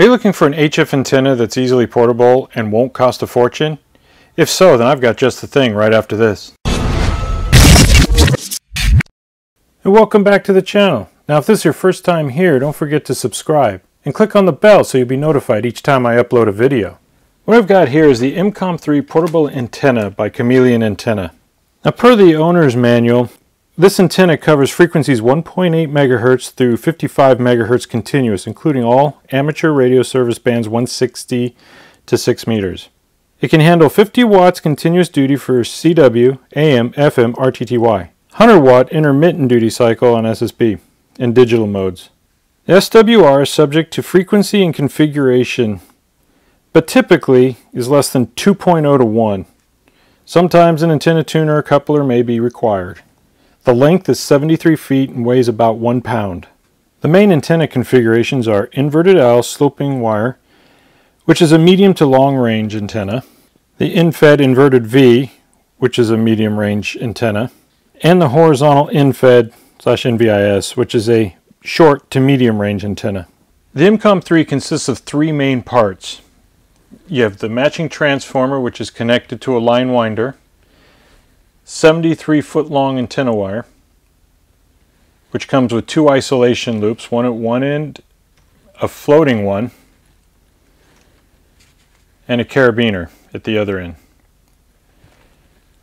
Are you looking for an HF antenna that's easily portable and won't cost a fortune? If so, then I've got just the thing right after this. And welcome back to the channel. Now if this is your first time here, don't forget to subscribe and click on the bell so you'll be notified each time I upload a video. What I've got here is the EMCOMM III portable antenna by Chameleon Antenna. Now per the owner's manual, this antenna covers frequencies 1.8 MHz through 55 MHz continuous, including all amateur radio service bands 160 to 6 meters. It can handle 50 watts continuous duty for CW, AM, FM, RTTY, 100 watt intermittent duty cycle on SSB, and digital modes. SWR is subject to frequency and configuration, but typically is less than 2.0 to 1. Sometimes an antenna tuner or coupler may be required. The length is 73 feet and weighs about 1 pound. The main antenna configurations are inverted L sloping wire, which is a medium to long range antenna, the end-fed inverted V, which is a medium range antenna, and the horizontal end-fed slash NVIS, which is a short to medium range antenna. The EMCOMM III consists of three main parts. You have the matching transformer, which is connected to a line winder, 73 foot long antenna wire, which comes with two isolation loops, one at one end, a floating one, and a carabiner at the other end.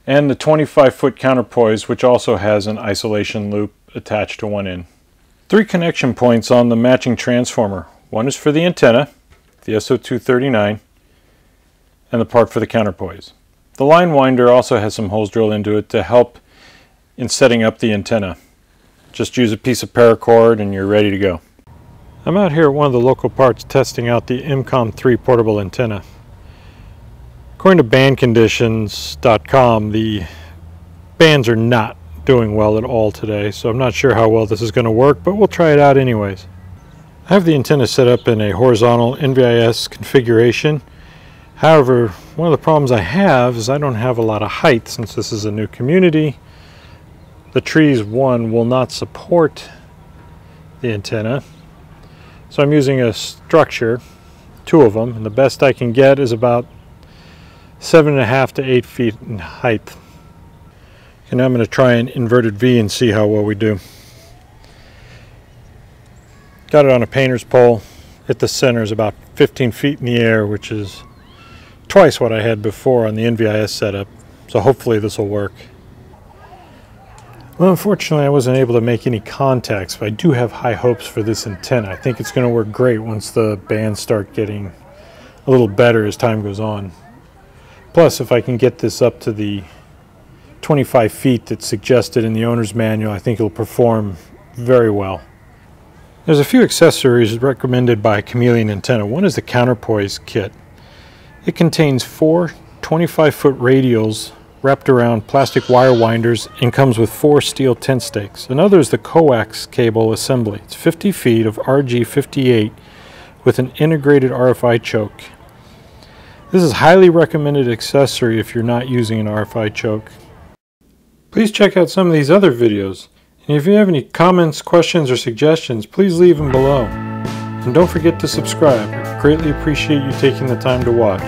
And the 25 foot counterpoise, which also has an isolation loop attached to one end. Three connection points on the matching transformer. One is for the antenna, the SO239, and the part for the counterpoise. The line winder also has some holes drilled into it to help in setting up the antenna. Just use a piece of paracord and you're ready to go. I'm out here at one of the local parts testing out the EMCOMM III portable antenna. According to bandconditions.com, the bands are not doing well at all today, so I'm not sure how well this is going to work, but we'll try it out anyways. I have the antenna set up in a horizontal NVIS configuration However, one of the problems I have is I don't have a lot of height since this is a new community. The trees, one, will not support the antenna. So I'm using a structure, two of them, and the best I can get is about seven and a half to eight feet in height. And I'm going to try an inverted V and see how well we do. Got it on a painter's pole. At the center is about 15 feet in the air, which is twice what I had before on the NVIS setup, so hopefully this will work. Well, unfortunately, I wasn't able to make any contacts, but I do have high hopes for this antenna. I think it's going to work great once the bands start getting a little better as time goes on. Plus, if I can get this up to the 25 feet that's suggested in the owner's manual, I think it'll perform very well. There's a few accessories recommended by Chameleon Antenna. One is the counterpoise kit. It contains four 25-foot radials wrapped around plastic wire winders and comes with four steel tent stakes. Another is the coax cable assembly. It's 50 feet of RG58 with an integrated RFI choke. This is highly recommended accessory if you're not using an RFI choke. Please check out some of these other videos. And if you have any comments, questions, or suggestions, please leave them below. And don't forget to subscribe. Greatly appreciate you taking the time to watch.